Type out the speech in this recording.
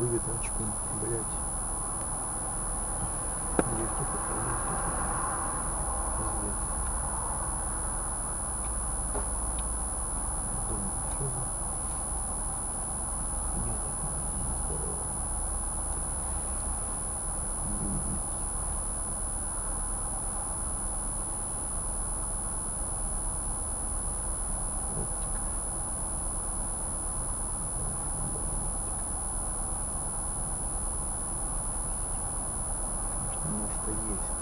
выведу очком, блять. for years.